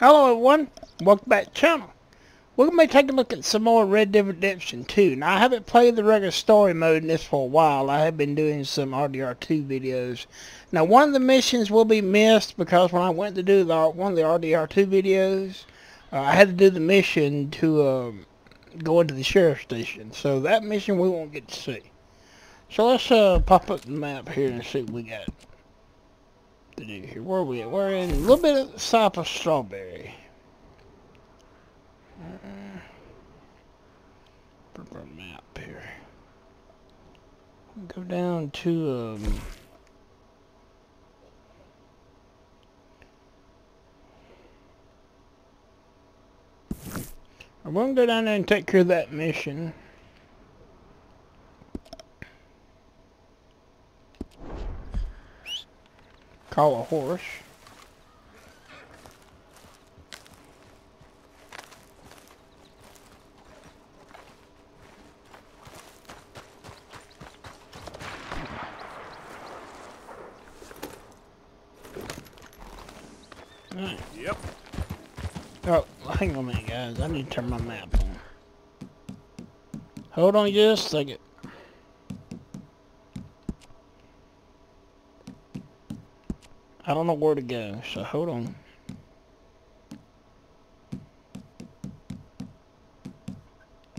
Hello everyone, welcome back to the channel. We're going to be taking a look at some more Red Dead Redemption 2. Now I haven't played the regular story mode in this for a while. I have been doing some RDR2 videos. Now one of the missions will be missed because when I went to do the, one of the RDR2 videos, uh, I had to do the mission to um, go into the sheriff station. So that mission we won't get to see. So let's uh, pop up the map here and see what we got here. Where are we at? We're in a little bit of south of Strawberry. Uh, our map here. Go down to um. I'm gonna go down there and take care of that mission. Call a horse. Yep. Oh, hang on a minute, guys. I need to turn my map on. Hold on just a second. I don't know where to go, so hold on.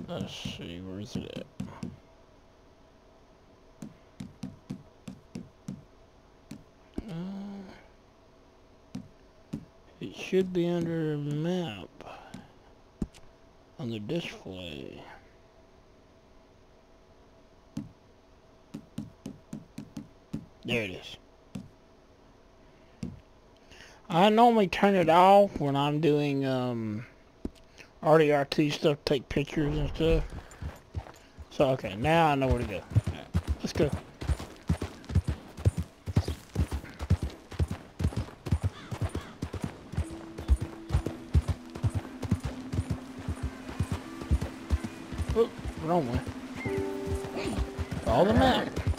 Let's see, where's it at? Uh, it should be under map on the display. There it is. I normally turn it off when I'm doing um, RDR2 stuff, take pictures and stuff. So, okay, now I know where to go. Let's go. Oh, wrong way. Follow the map.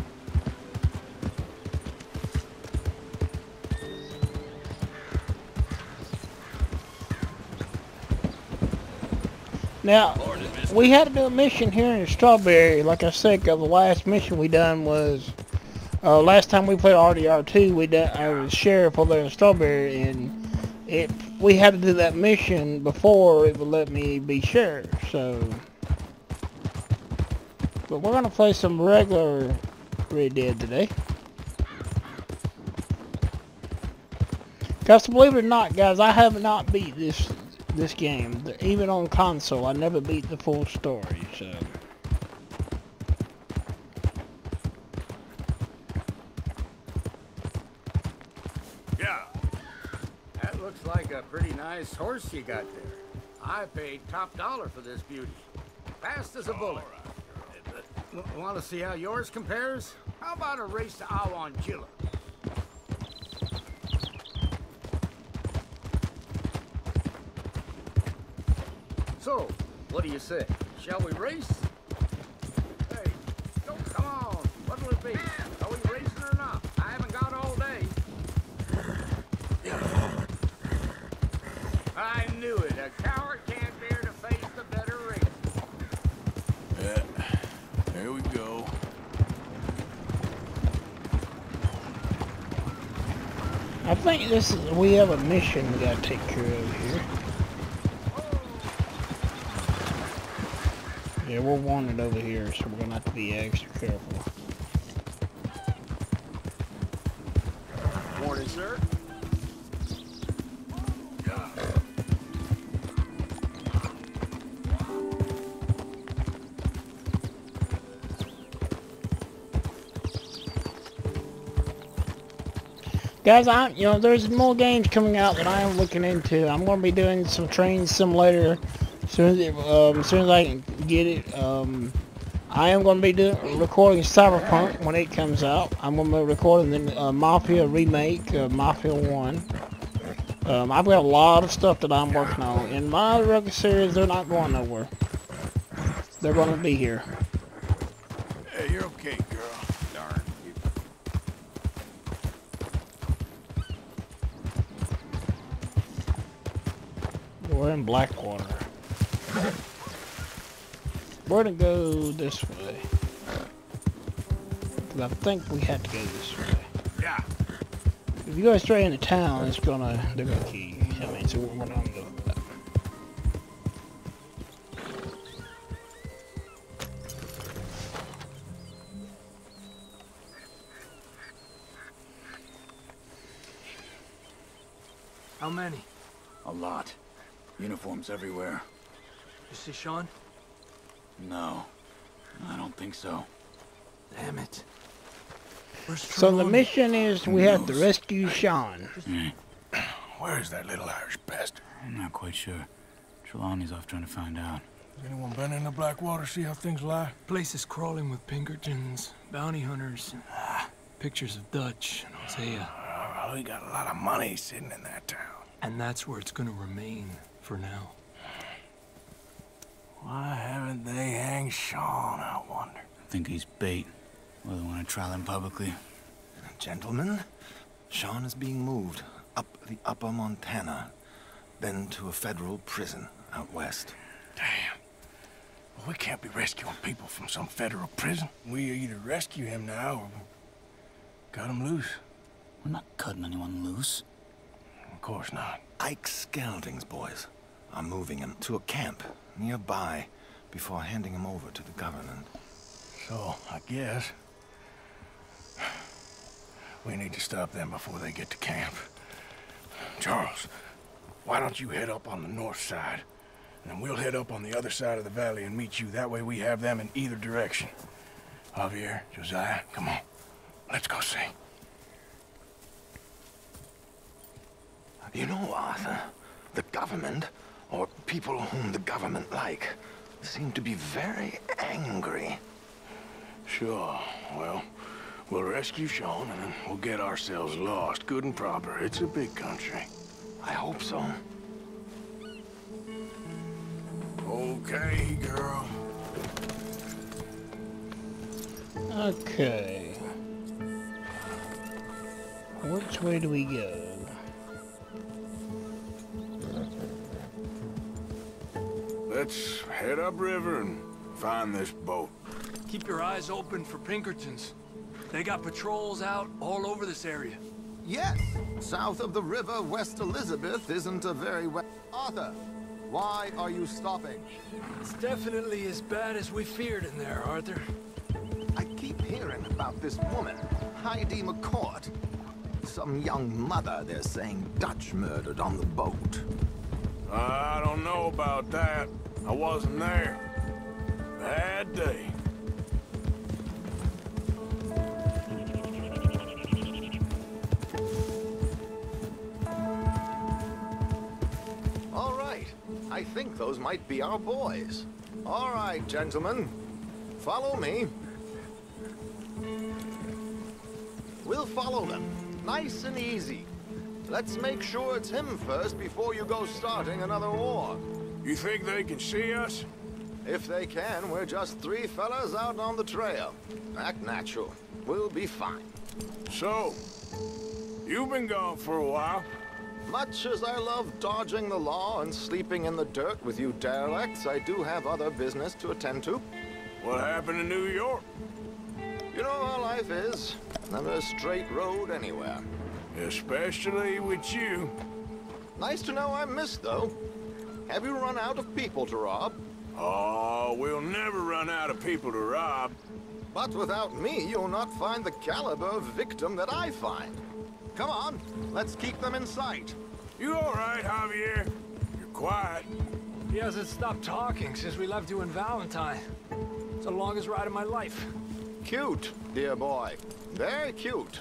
Now, we had to do a mission here in Strawberry. Like I said, the last mission we done was, uh, last time we played RDR2, we done, I was sheriff over there in Strawberry, and it we had to do that mission before it would let me be sheriff, so. But we're going to play some regular Red Dead today. Because believe it or not, guys, I have not beat this this game. Even on console, I never beat the full story, so... Yeah. That looks like a pretty nice horse you got there. I paid top dollar for this beauty. Fast as a bullet. Want to see how yours compares? How about a race to Owanjila? So, what do you say? Shall we race? Hey, don't come on. What'll it be? Are we racing or not? I haven't got all day. I knew it. A coward can't bear to face the better race. Yeah. There we go. I think this is, we have a mission we gotta take care of here. Yeah, we're wanted over here, so we're gonna have to be extra careful. Morning, sir. Guys, I you know there's more games coming out that I am looking into. I'm gonna be doing some train simulator as soon as um, as soon as I can get it. Um, I am gonna be doing recording Cyberpunk when it comes out. I'm gonna be recording the uh, Mafia remake, uh, Mafia One. Um, I've got a lot of stuff that I'm working on. In my regular series, they're not going nowhere. They're gonna be here. Hey, you're okay, girl. Darn. You We're in Blackwater. We're gonna go this way. Cause I think we have to go this way. Yeah. If you go straight into town, it's gonna, they're gonna kill you. I mean, so we're not gonna go that. How many? A lot. Uniforms everywhere. You see Sean? No. I don't think so. Damn it. So the mission is we have to rescue Sean. Where is that little Irish bastard? I'm not quite sure. Trelawny's off trying to find out. Has anyone been in the Blackwater, see how things lie? Place is crawling with Pinkertons, bounty hunters, ah, pictures of Dutch and Hosea. Oh, we got a lot of money sitting in that town. And that's where it's gonna remain for now. Why haven't they hanged Sean, I wonder? I think he's bait. Well, they want to trial him publicly. Gentlemen, Sean is being moved up the upper Montana, then to a federal prison out west. Damn. Well, we can't be rescuing people from some federal prison. We either rescue him now or cut him loose. We're not cutting anyone loose. Of course not. Ike Skelding's boys are moving him to a camp nearby before handing him over to the government. So, I guess... We need to stop them before they get to camp. Charles, why don't you head up on the north side? And we'll head up on the other side of the valley and meet you. That way we have them in either direction. Javier, Josiah, come on. Let's go see. You know, Arthur, the government, or people whom the government like, seem to be very angry. Sure. Well, we'll rescue Sean and then we'll get ourselves lost, good and proper. It's a big country. I hope so. Okay, girl. Okay. Which way do we go? Let's head upriver and find this boat. Keep your eyes open for Pinkertons. They got patrols out all over this area. Yes, south of the river, West Elizabeth isn't a very well. Arthur, why are you stopping? It's definitely as bad as we feared in there, Arthur. I keep hearing about this woman, Heidi McCourt. Some young mother, they're saying, Dutch murdered on the boat. I don't know about that. I wasn't there. Bad day. All right, I think those might be our boys. All right, gentlemen, follow me. We'll follow them, nice and easy. Let's make sure it's him first before you go starting another war. You think they can see us? If they can, we're just three fellas out on the trail. Act natural. We'll be fine. So, you've been gone for a while. Much as I love dodging the law and sleeping in the dirt with you derelicts, I do have other business to attend to. What happened in New York? You know how life is. Never a straight road anywhere. Especially with you. Nice to know I'm missed, though. Have you run out of people to rob? Oh, we'll never run out of people to rob. But without me, you'll not find the caliber of victim that I find. Come on, let's keep them in sight. You all right, Javier? You're quiet. He hasn't stopped talking since we left you in Valentine. It's the longest ride of my life. Cute, dear boy. Very cute.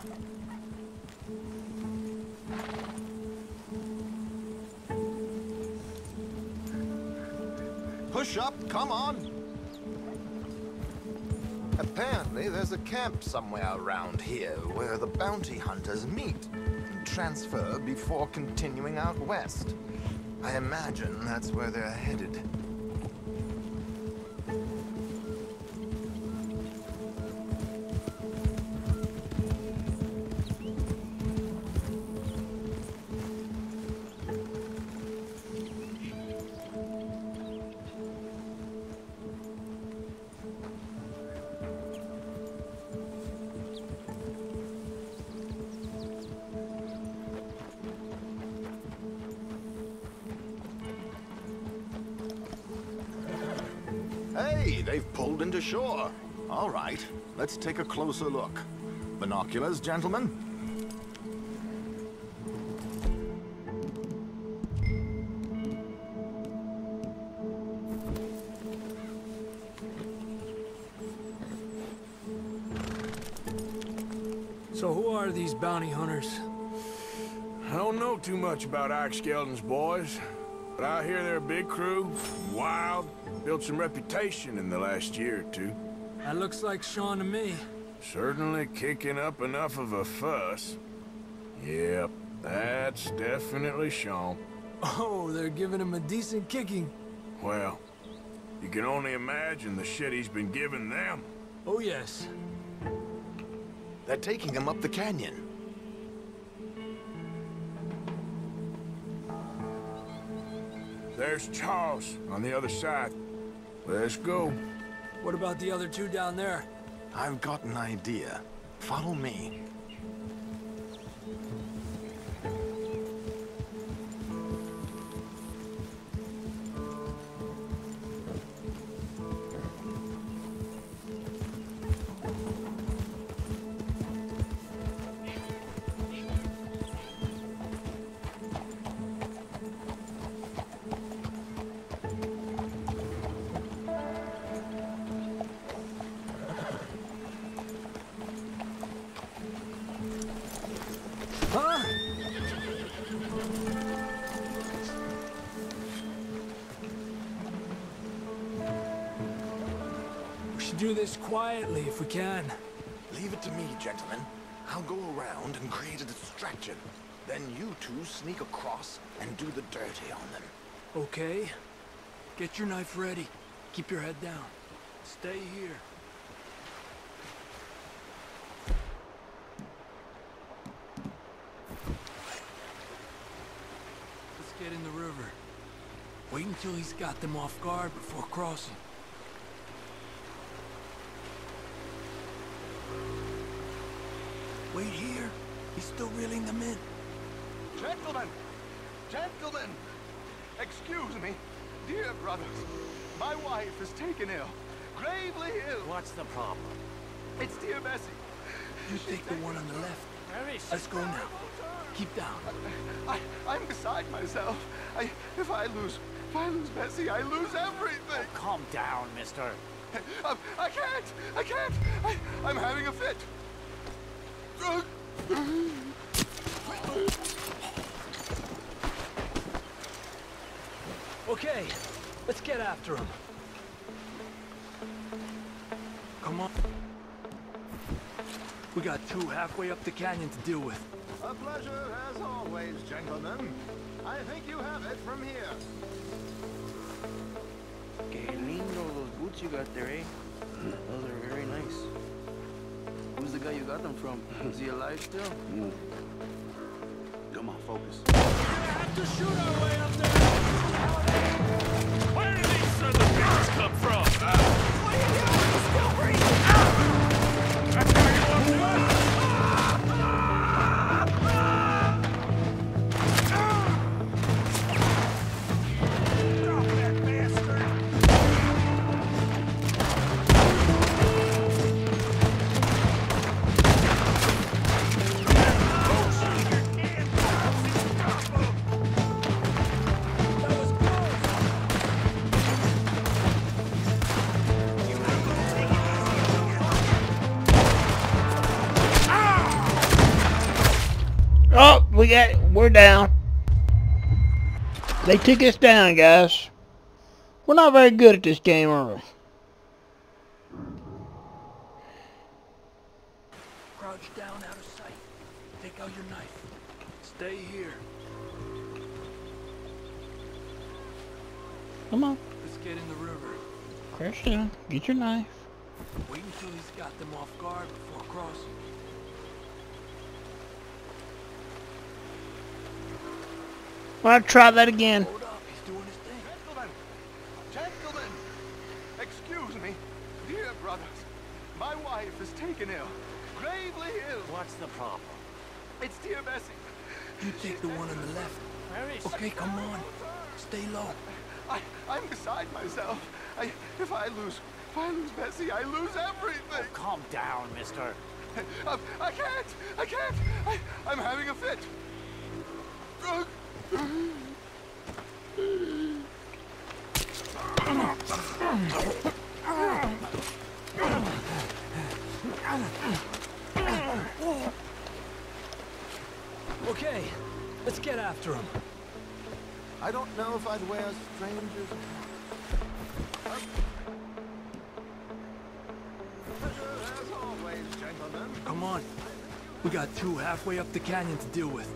Push up, come on. Apparently, there's a camp somewhere around here where the bounty hunters meet and transfer before continuing out west. I imagine that's where they're headed. Pulled into shore. All right, let's take a closer look. Binoculars, gentlemen? So who are these bounty hunters? I don't know too much about Ike Skeldon's boys, but I hear they're a big crew, wild, built some reputation in the last year or two. That looks like Sean to me. Certainly kicking up enough of a fuss. Yep, that's definitely Sean. Oh, they're giving him a decent kicking. Well, you can only imagine the shit he's been giving them. Oh yes. They're taking him up the canyon. There's Charles on the other side. Let's go. What about the other two down there? I've got an idea. Follow me. Do this quietly if we can. Leave it to me, gentlemen. I'll go around and create a distraction. Then you two sneak across and do the dirty on them. Okay. Get your knife ready. Keep your head down. Stay here. Let's get in the river. Wait until he's got them off guard before crossing. Still reeling them in. Gentlemen! Gentlemen! Excuse me, dear brothers. My wife is taken ill. Gravely ill. What's the problem? It's dear Bessie. You take the one on the left. Where is Let's go now. Keep down. I, I'm beside myself. I, if I lose, if I lose Bessie, I lose everything. Calm down, mister. Um, I can't. I can't. I, I'm having a fit. Okay, let's get after him. Come on. We got two halfway up the canyon to deal with. A pleasure as always, gentlemen. I think you have it from here. Que lindo those boots you got there, eh? Those are very nice. Who's the guy you got them from? Is he alive still? Come on, focus. We're down. They took us down, guys. We're not very good at this game, are we? Crouch down out of sight. Take out your knife. Stay here. Come on, Let's get in the river. crash down. Get your knife. Wait until he's got them off guard Wanna try that again? Hold up, he's doing his thing. Gentlemen! Gentlemen! Excuse me, dear brothers. My wife is taken ill. Gravely ill. What's the problem? It's dear Bessie. You take the one on the left. Where is Okay, come on. Stay low. I, I'm beside myself. I, if I lose, if I lose Bessie, I lose everything. Oh, Calm down, mister. I, I can't. I can't. I, I'm having a fit. Okay, let's get after him. I don't know if I'd wear strangers. Come on. We got two halfway up the canyon to deal with.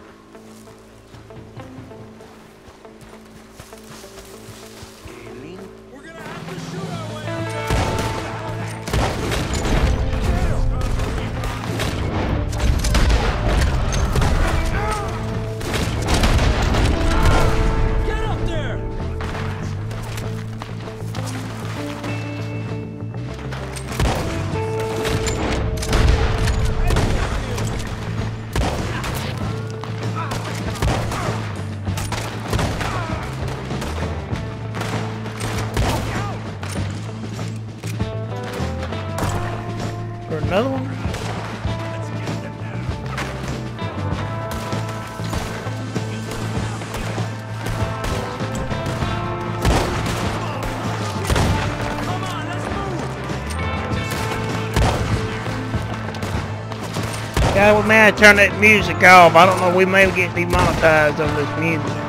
Have turned that music off. I don't know, we may get demonetized on this music.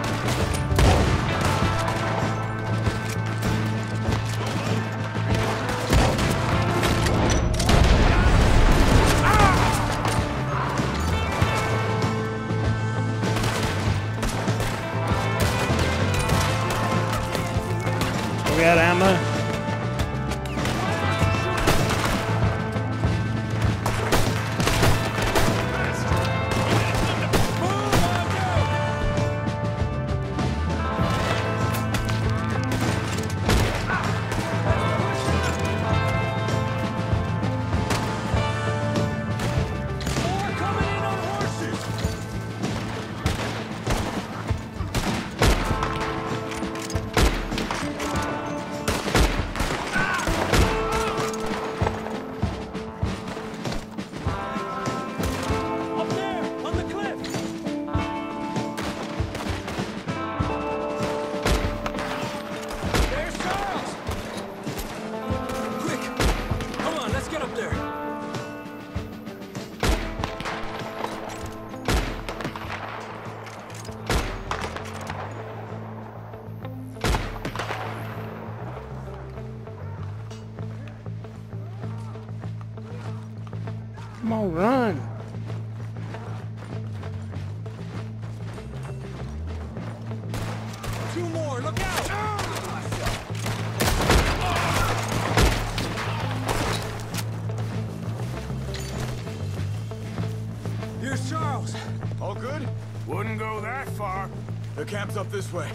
Good? Wouldn't go that far. The camp's up this way.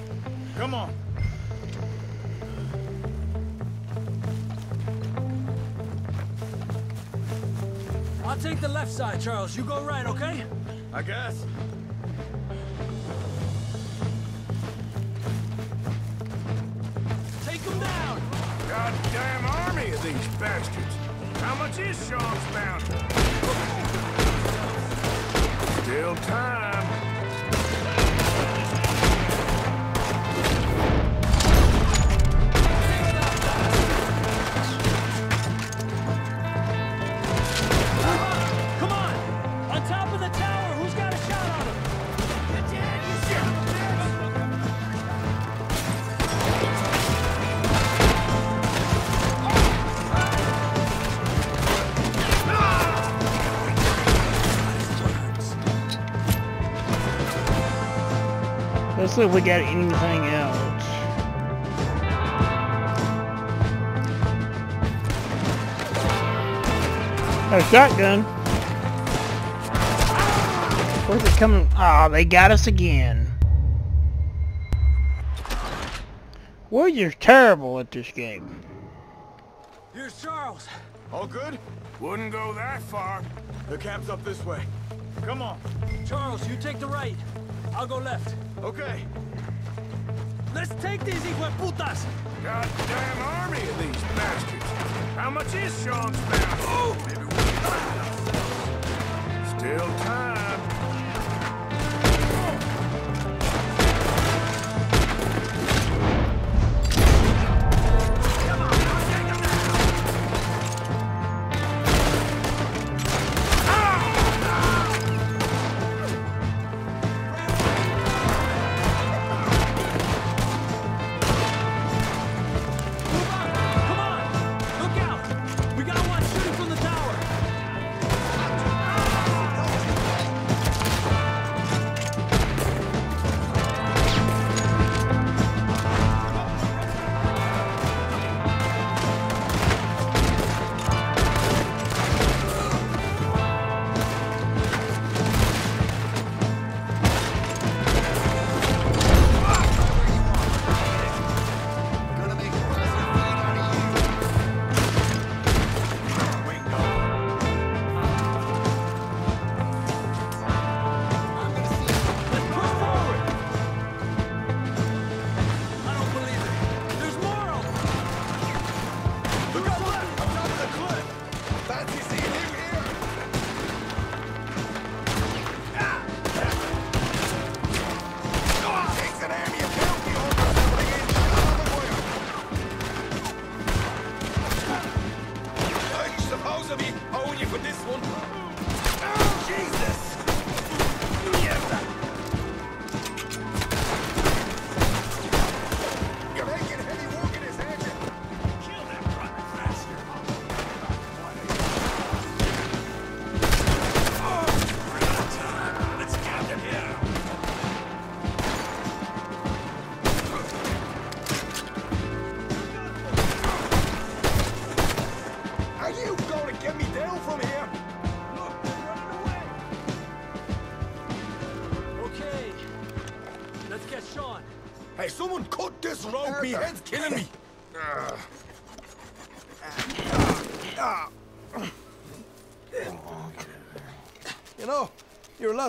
Come on. I'll take the left side, Charles. You go right, okay? I guess. Take him down! Goddamn army of these bastards. How much is Sean's bounty? Still time. Let's see if we got anything else. A shotgun. Where's it coming? Ah, they got us again. We're just terrible at this game. Here's Charles. All good? Wouldn't go that far. The camp's up this way. Come on. Charles, you take the right. I'll go left. Okay. Let's take these hijueputas! Goddamn army of these bastards. How much is Sean's bounty? Oh! Maybe we can ourselves. Still time.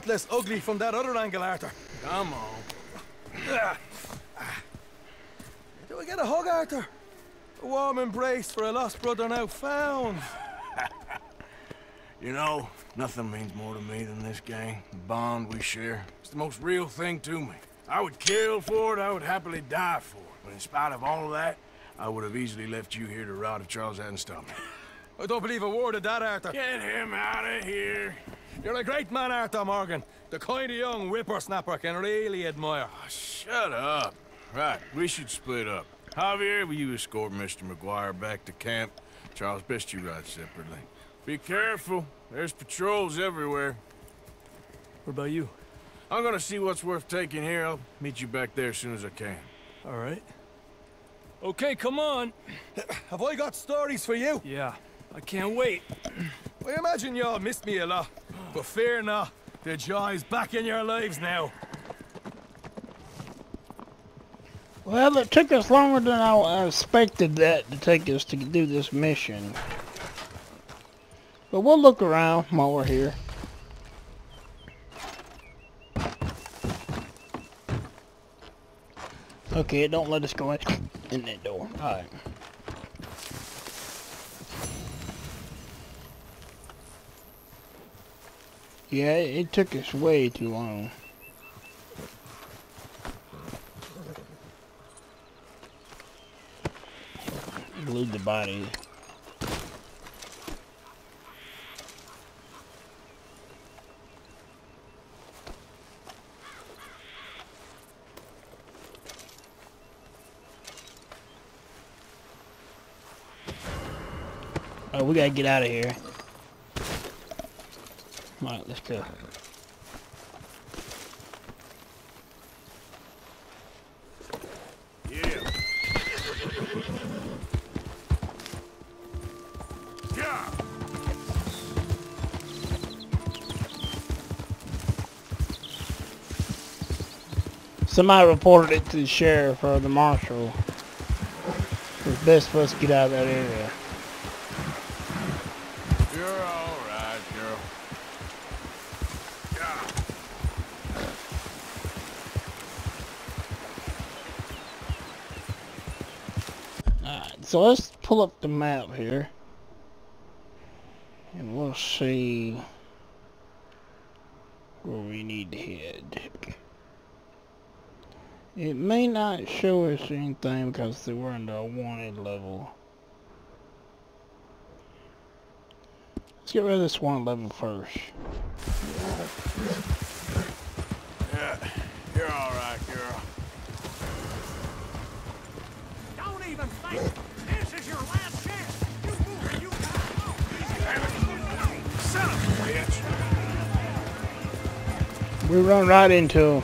Lot less ugly from that other angle, Arthur. Come on. Ah. Do we get a hug, Arthur? A warm embrace for a lost brother now found. You know, nothing means more to me than this gang, the bond we share. It's the most real thing to me. I would kill for it, I would happily die for it. But in spite of all of that, I would have easily left you here to rot if Charles hadn't stopped me. I don't believe a word of that, Arthur. Get him out of here. You're a great man, Arthur Morgan. The kind of young whippersnapper can really admire. Ah, shut up. Right, we should split up. Javier, will you escort Mr. MacGuire back to camp? Charles, best you ride separately. Be careful. There's patrols everywhere. What about you? I'm gonna see what's worth taking here. I'll meet you back there as soon as I can. All right. Okay, come on. Have I got stories for you? Yeah, I can't wait. I imagine y'all missed me a lot, but fear not. The joy's back in your lives now. Well, it took us longer than I expected that to take us to do this mission. But we'll look around while we're here. Okay, don't let us go in, in that door. Alright. Yeah, it, took us way too long. Glued the body. Oh, we gotta get out of here. Alright, let's go. Somebody reported it to the sheriff or the marshal. It's best for us to get out of that area. So let's pull up the map here. And we'll see where we need to head. It may not show us anything because we're in the wanted level. Let's get rid of this one level first. We run right into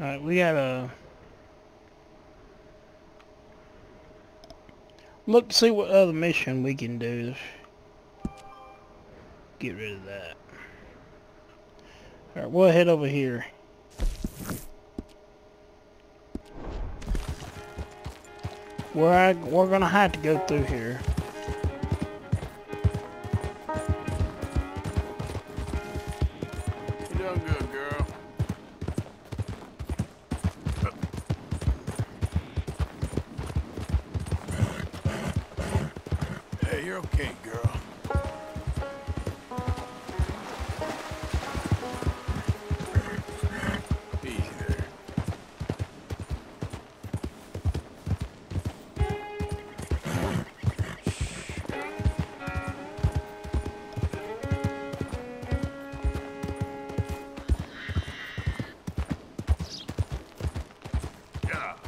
Alright, we gotta look to see what other mission we can do. Get rid of that. Alright, we'll head over here. We're, we're gonna have to go through here. Yeah.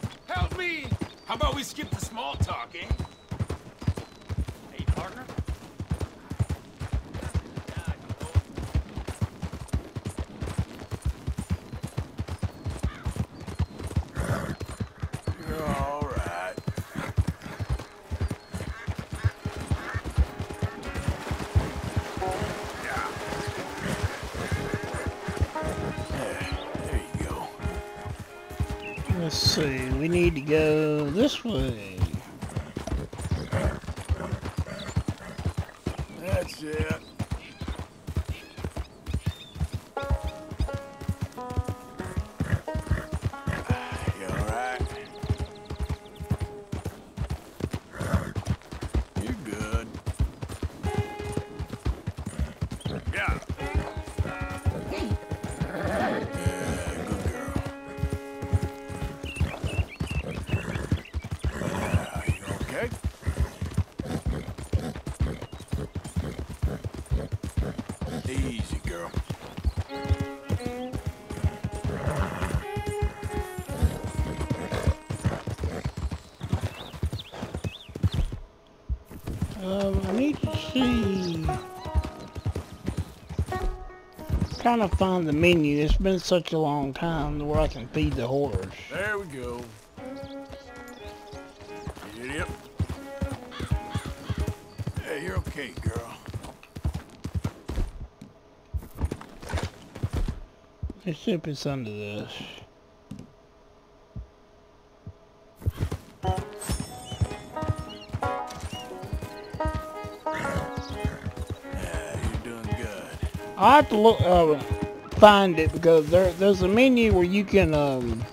How about we skip the small talk, eh? Trying to find the menu. It's been such a long time where I can feed the horse. There we go. Yep. Hey, you're okay, girl. Let's see if it's under this. I have to look, uh, find it because there, there's a menu where you can, um,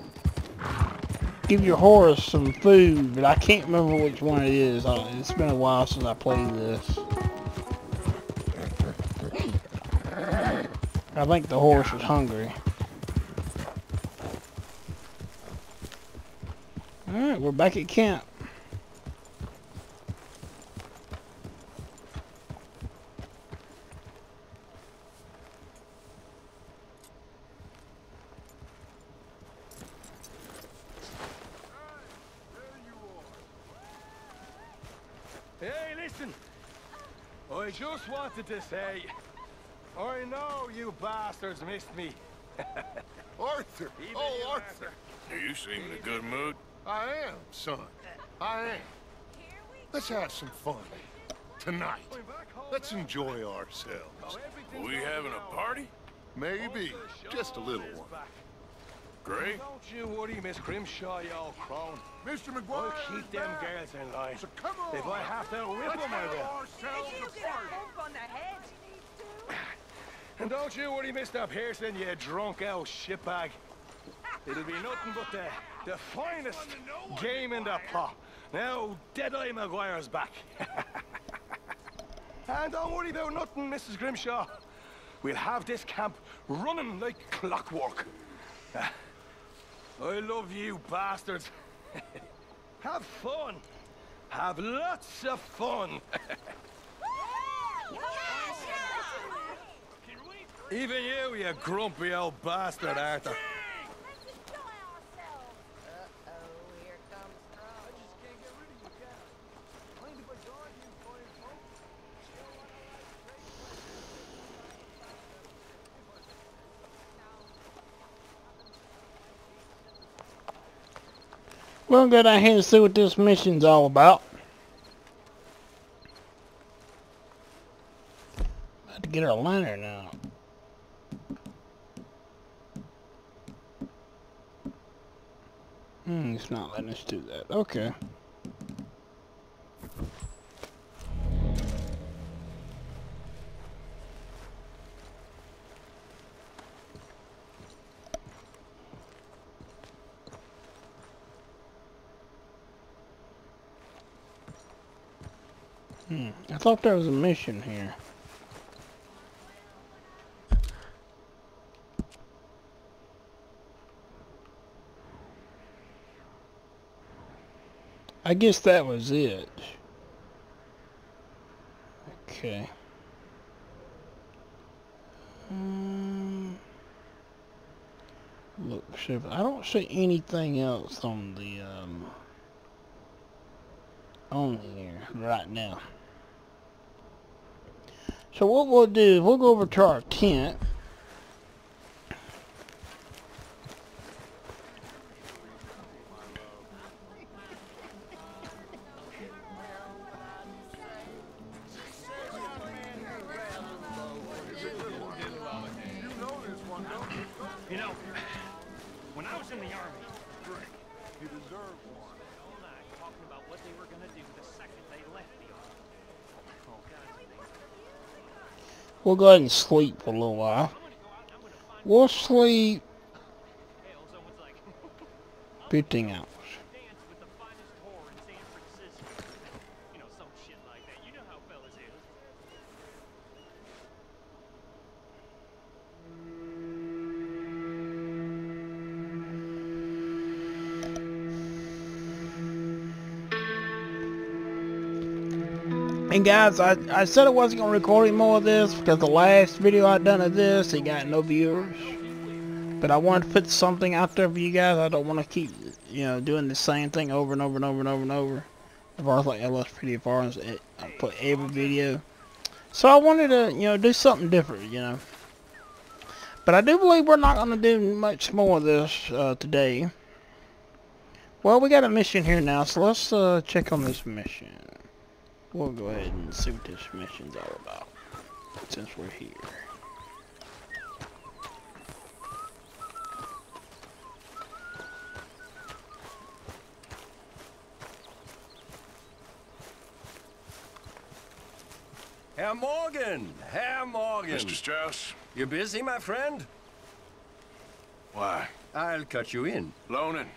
give your horse some food, but I can't remember which one it is. Uh, it's been a while since I played this. I think the horse is hungry. Alright, we're back at camp. Hey, listen. I just wanted to say, I know you bastards missed me. Arthur! Even Oh, you, Arthur! You seem in a good mood. I am, son. I am. Let's have some fun. Tonight. Let's enjoy ourselves. We having a party? Maybe. Just a little one. Great. Don't you worry, Miss Grimshaw, you old crone. Mr. MacGuire I'll MacGuire! keep them girls in line. So come on! If I have to whip Let's them, I have will. ourselves a party! And don't you worry, Mr. Pearson, you drunk old shitbag. It'll be nothing but the, the finest game in the pot. Now, Deadeye MacGuire's back. and don't worry about nothing, Mrs. Grimshaw. We'll have this camp running like clockwork. I love you bastards. have fun. Have lots of fun. Even you, you grumpy old bastard, Arthur. We'll go down here and see what this mission's all about. About to get our lantern now. Hmm, it's not letting us do that. Okay. Hmm, I thought there was a mission here. I guess that was it. Okay. Um, look, I don't see anything else on the um on here right now. So what we'll do is we'll go over to our tent. We'll go ahead and sleep for a little while. We'll sleep Hell, someone's like, 15 hours. And guys, I, I said I wasn't going to record any more of this because the last video I done of this, it got no viewers. But I wanted to put something out there for you guys. I don't want to keep, you know, doing the same thing over and over and over and over and over. As far as like LSPDFR, I put every video. So I wanted to, you know, do something different, you know. But I do believe we're not going to do much more of this uh, today. Well, we got a mission here now, so let's uh, check on this mission. We'll go ahead and see what this mission's all about, since we're here. Herr Morgan! Herr Morgan! Mr. Strauss? You busy, my friend? Why? I'll cut you in. Loaning?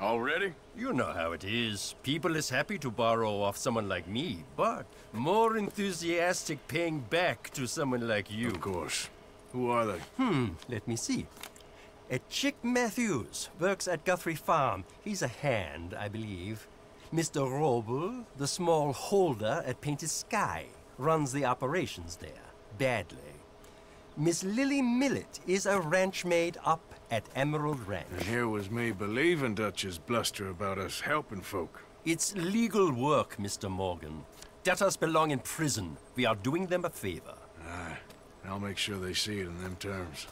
Already? You know how it is. People is happy to borrow off someone like me, but more enthusiastic paying back to someone like you. Of course. Who are they? Hmm, let me see. A Chick Matthews works at Guthrie Farm. He's a hand, I believe. Mr. Roble, the small holder at Painted Sky, runs the operations there, badly. Miss Lily Millet is a ranch maid up at Emerald Ranch. And here was me believing Dutch's bluster about us helping folk. It's legal work, Mr. Morgan. Debtors belong in prison. We are doing them a favor. Aye. I'll make sure they see it in them terms.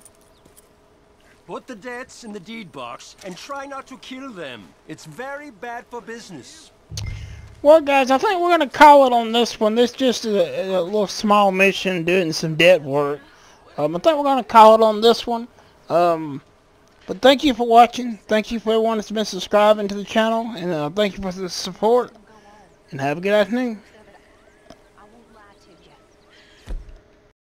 Put the debts in the deed box and try not to kill them. It's very bad for business. Well, guys, I think we're going to call it on this one. This just is a, a little small mission doing some debt work. Um, I think we're going to call it on this one. Um, but thank you for watching. Thank you for everyone that's been subscribing to the channel. And uh, thank you for the support. And have a good afternoon.